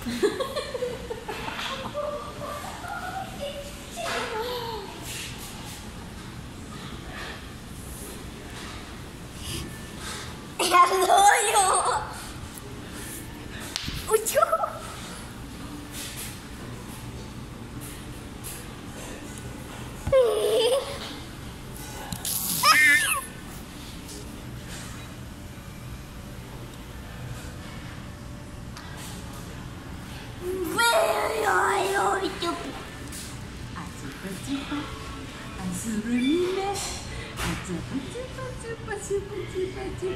やろうよ。petit pas, à se remuer, à petit petit petit petit petit petit